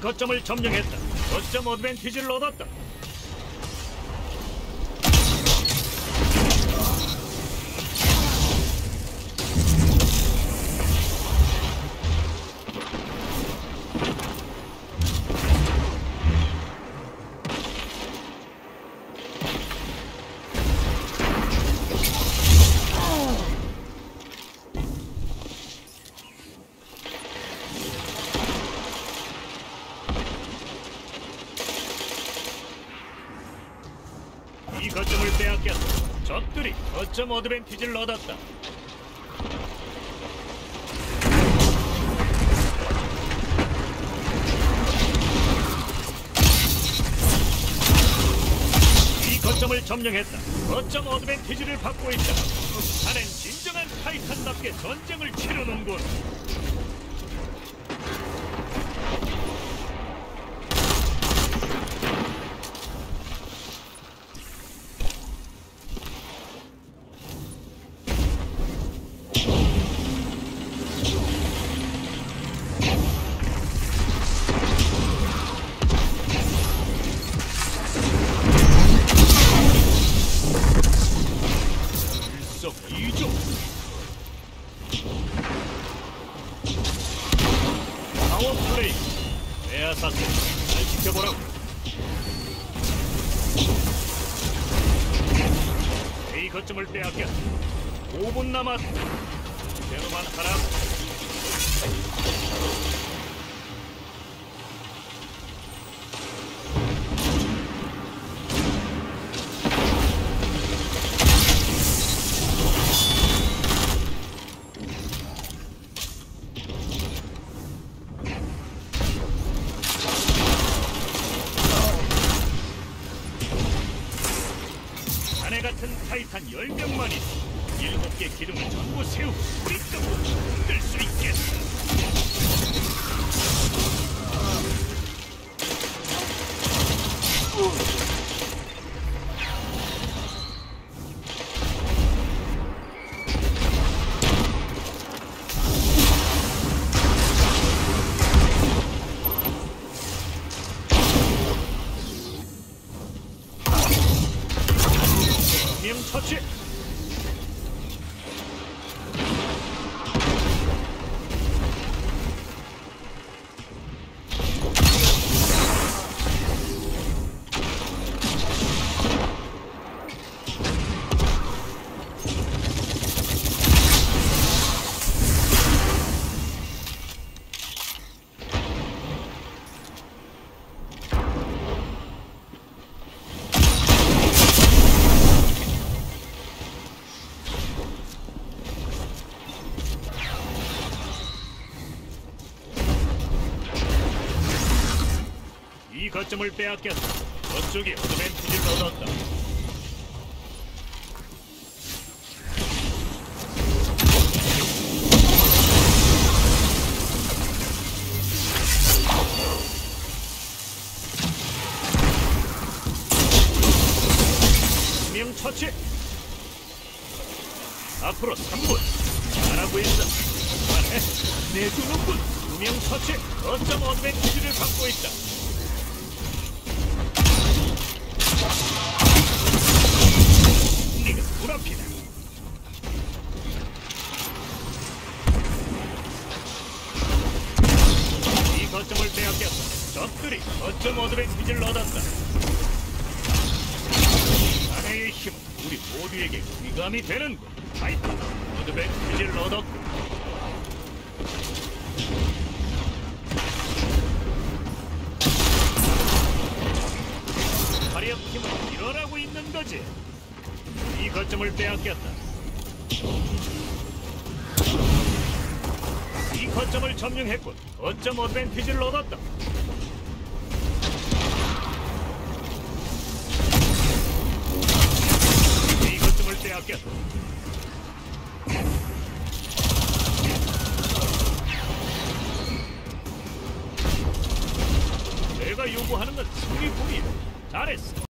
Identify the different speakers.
Speaker 1: 거점을 점령했다. 거점 어드밴티지를 얻었다. 빼앗겼다. 적들이 거점 어드밴티지를 얻었다. 이 거점을 점령했다. 거점 어드밴티지를 받고 있다. 자넨 진정한 타이탄답게 전쟁을 치르는군. 에아사스, 잘 지켜보라고. A 거점을 빼앗겨. 5분 남았다. 대로만 하라. 같은 타이탄 10명만이 일곱 개 기둥을 전부 세우고 우리 쪽으로 흔들 수 있겠어. 명 거점을 빼앗겼다. 저쪽이 어드밴티지를 얻었다. 명 처치. 앞으로 3분. 잘하고 있어. 그만해. 내 주는군. 두명 처치. 거점 어드밴티지를 받고 있다. 거점 어드밴티지를 얻었다. 아내의 힘, 우리 모두에게 위감이 되는군. 타이탄, 어드밴티지를 얻었고. 화력 힘을 일어나고 있는 거지. 이 거점을 빼앗겼다. 이 거점을 점령했군. 거점 어드밴티지를 얻었다. 빼앗겼다. 내가 요구하는 건 승리뿐이야. 잘했어.